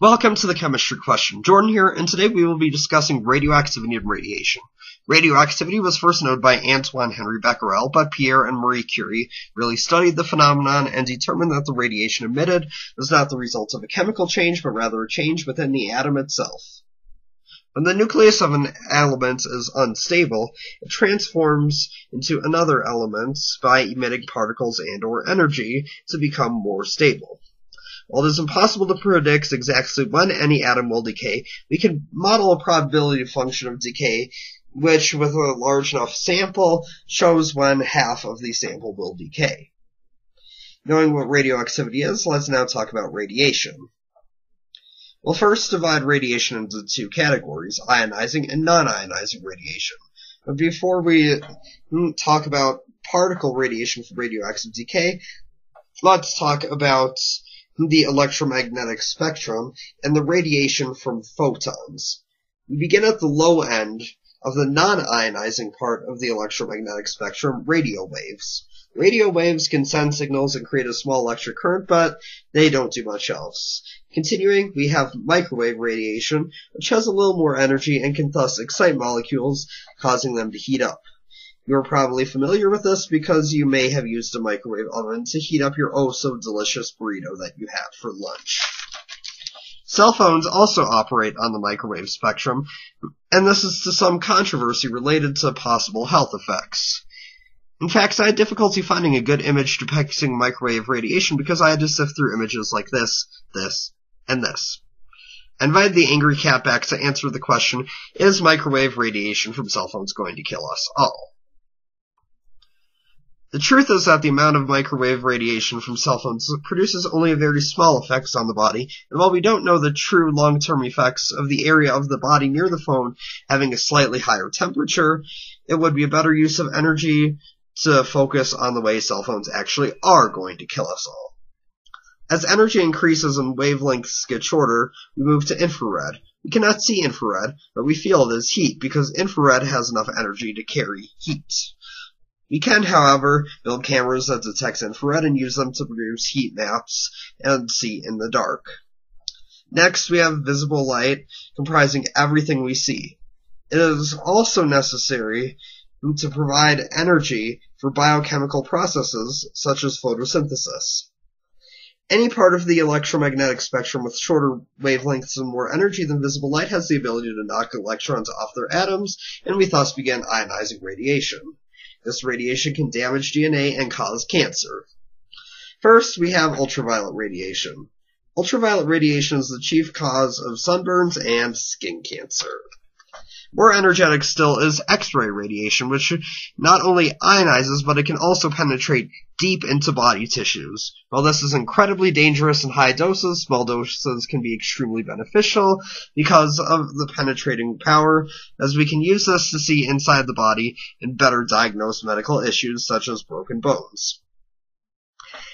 Welcome to the chemistry question. Jordan here, and today we will be discussing radioactivity and radiation. Radioactivity was first noted by Antoine Henri Becquerel, but Pierre and Marie Curie really studied the phenomenon and determined that the radiation emitted was not the result of a chemical change, but rather a change within the atom itself. When the nucleus of an element is unstable, it transforms into another element by emitting particles and or energy to become more stable. While it is impossible to predict exactly when any atom will decay, we can model a probability function of decay which, with a large enough sample, shows when half of the sample will decay. Knowing what radioactivity is, let's now talk about radiation. We'll first divide radiation into two categories, ionizing and non-ionizing radiation. But before we hmm, talk about particle radiation from radioactive decay, let's talk about the electromagnetic spectrum, and the radiation from photons. We begin at the low end of the non-ionizing part of the electromagnetic spectrum, radio waves. Radio waves can send signals and create a small electric current, but they don't do much else. Continuing, we have microwave radiation, which has a little more energy and can thus excite molecules, causing them to heat up. You're probably familiar with this because you may have used a microwave oven to heat up your oh so delicious burrito that you had for lunch. Cell phones also operate on the microwave spectrum, and this is to some controversy related to possible health effects. In fact, I had difficulty finding a good image depicting microwave radiation because I had to sift through images like this, this, and this. I invited the angry cat back to answer the question, is microwave radiation from cell phones going to kill us all? The truth is that the amount of microwave radiation from cell phones produces only a very small effects on the body, and while we don't know the true long-term effects of the area of the body near the phone having a slightly higher temperature, it would be a better use of energy to focus on the way cell phones actually are going to kill us all. As energy increases and wavelengths get shorter, we move to infrared. We cannot see infrared, but we feel it as heat because infrared has enough energy to carry heat. We can, however, build cameras that detect infrared and use them to produce heat maps and see in the dark. Next, we have visible light, comprising everything we see. It is also necessary to provide energy for biochemical processes such as photosynthesis. Any part of the electromagnetic spectrum with shorter wavelengths and more energy than visible light has the ability to knock electrons off their atoms, and we thus begin ionizing radiation. This radiation can damage DNA and cause cancer. First, we have ultraviolet radiation. Ultraviolet radiation is the chief cause of sunburns and skin cancer. More energetic still is X-ray radiation, which not only ionizes, but it can also penetrate deep into body tissues. While this is incredibly dangerous in high doses, small doses can be extremely beneficial because of the penetrating power, as we can use this to see inside the body and better diagnose medical issues such as broken bones.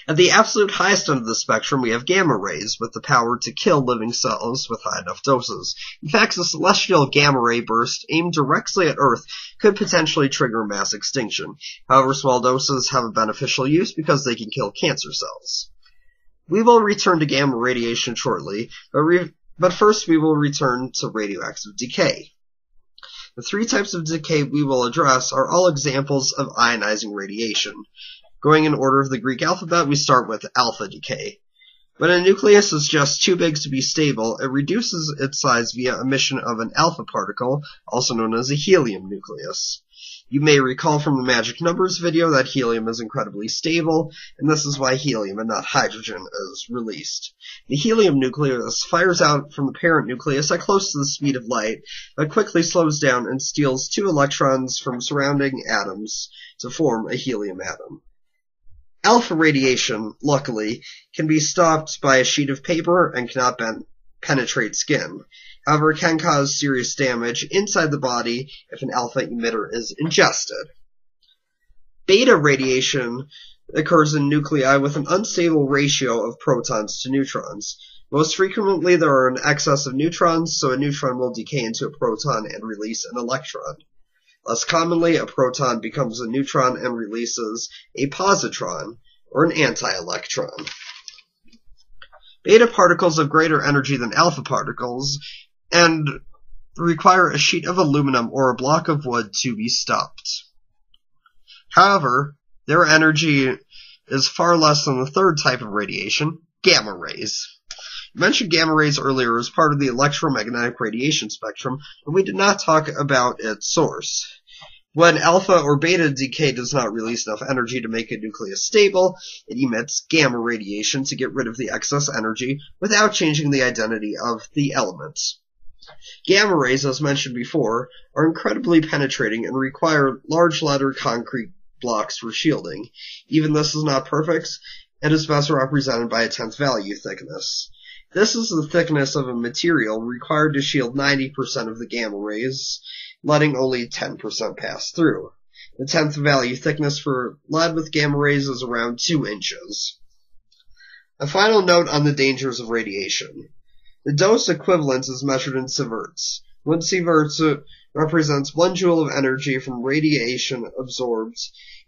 At the absolute highest end of the spectrum, we have gamma rays, with the power to kill living cells with high enough doses. In fact, a celestial gamma ray burst aimed directly at Earth could potentially trigger mass extinction. However, small doses have a beneficial use because they can kill cancer cells. We will return to gamma radiation shortly, but, re- but first we will return to radioactive decay. The three types of decay we will address are all examples of ionizing radiation. Going in order of the Greek alphabet, we start with alpha decay. When a nucleus is just too big to be stable, it reduces its size via emission of an alpha particle, also known as a helium nucleus. You may recall from the magic numbers video that helium is incredibly stable, and this is why helium and not hydrogen is released. The helium nucleus fires out from the parent nucleus at close to the speed of light, but quickly slows down and steals two electrons from surrounding atoms to form a helium atom. Alpha radiation, luckily, can be stopped by a sheet of paper and cannot ben- penetrate skin. However, it can cause serious damage inside the body if an alpha emitter is ingested. Beta radiation occurs in nuclei with an unstable ratio of protons to neutrons. Most frequently, there are an excess of neutrons, so a neutron will decay into a proton and release an electron. Less commonly, a proton becomes a neutron and releases a positron, or an anti-electron. Beta particles have greater energy than alpha particles and require a sheet of aluminum or a block of wood to be stopped. However, their energy is far less than the third type of radiation, gamma rays. I mentioned gamma rays earlier as part of the electromagnetic radiation spectrum, and we did not talk about its source. When alpha or beta decay does not release enough energy to make a nucleus stable, it emits gamma radiation to get rid of the excess energy without changing the identity of the elements. Gamma rays, as mentioned before, are incredibly penetrating and require large ladder concrete blocks for shielding. Even this is not perfect, and is best represented by a tenth value thickness. This is the thickness of a material required to shield 90% of the gamma rays, letting only 10% pass through. The tenth value thickness for lead with gamma rays is around 2 inches. A final note on the dangers of radiation. The dose equivalence is measured in sieverts. One sievert represents one joule of energy from radiation absorbed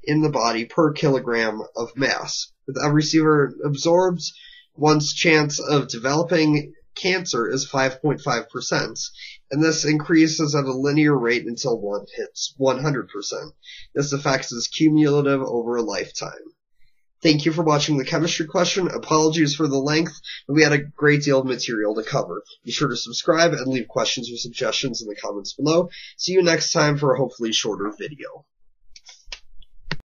in the body per kilogram of mass. With every sievert absorbed, one's chance of developing cancer is 5.5%, and this increases at a linear rate until one hits 100%. This effect is cumulative over a lifetime. Thank you for watching the chemistry question. Apologies for the length, but we had a great deal of material to cover. Be sure to subscribe and leave questions or suggestions in the comments below. See you next time for a hopefully shorter video.